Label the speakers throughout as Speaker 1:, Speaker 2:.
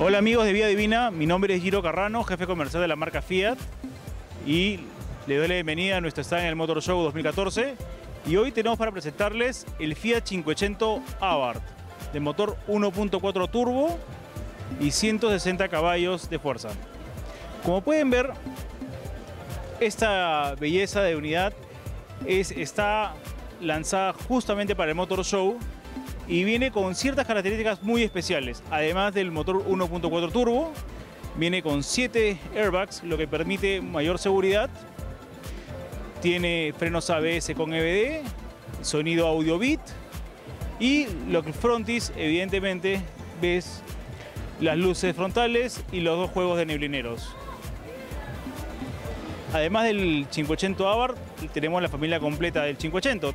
Speaker 1: Hola amigos de Vía Divina, mi nombre es Giro Carrano, jefe comercial de la marca Fiat. Y le doy la bienvenida a nuestro stand en el Motor Show 2014 y hoy tenemos para presentarles el Fiat 500 Abarth de motor 1.4 turbo y 160 caballos de fuerza. Como pueden ver, esta belleza de unidad es, está lanzada justamente para el Motor Show y viene con ciertas características muy especiales. Además del motor 1.4 turbo, viene con 7 airbags, lo que permite mayor seguridad. Tiene frenos ABS con EBD, sonido audio bit y lo que frontis, evidentemente, ves las luces frontales y los dos juegos de neblineros. Además del 580 Abarth, tenemos la familia completa del 580.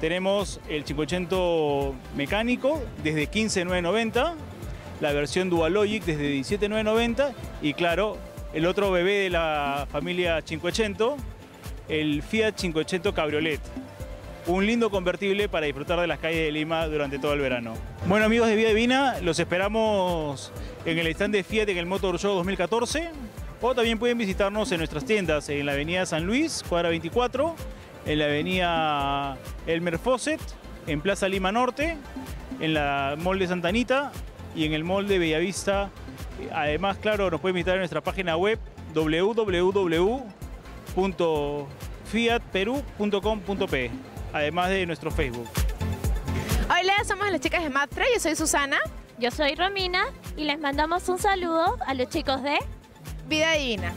Speaker 1: Tenemos el 580 mecánico desde 15.990, la versión Dualogic desde 17.990 y claro, el otro bebé de la familia 580, el Fiat 580 Cabriolet. Un lindo convertible para disfrutar de las calles de Lima durante todo el verano. Bueno amigos de Vía Divina, los esperamos en el stand de Fiat en el Motor Show 2014 o también pueden visitarnos en nuestras tiendas en la avenida San Luis, cuadra 24, en la avenida Elmer Fosset, en Plaza Lima Norte, en la Mall de Santa Anita y en el Mall de Bellavista. Además, claro, nos pueden visitar en nuestra página web www.fiatperu.com.p, además de nuestro Facebook.
Speaker 2: Hola, somos las chicas de Mapfre, yo soy Susana.
Speaker 3: Yo soy Romina y les mandamos un saludo a los chicos de
Speaker 2: Vida Divina.